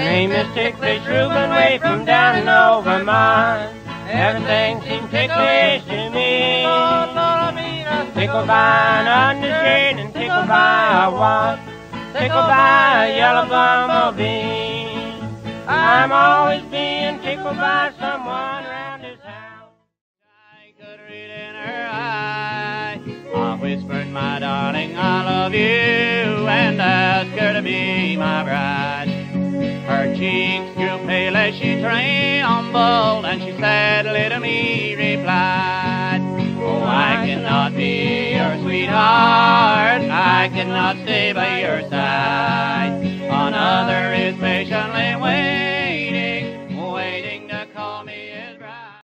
Came this ticklish Reuben way from down and over. Everything seemed ticklish to me. Tickled by an undershade and tickled by a wasp. Tickled by a yellow bumblebee. I'm always being tickled by someone around this house. I could read in her eye. I whispered, my darling, I love you, and asked her to be my bride. Cheeks grew pale as she trembled, and she sadly to me replied, Oh, I cannot be your sweetheart, I cannot stay by your side. Another is waiting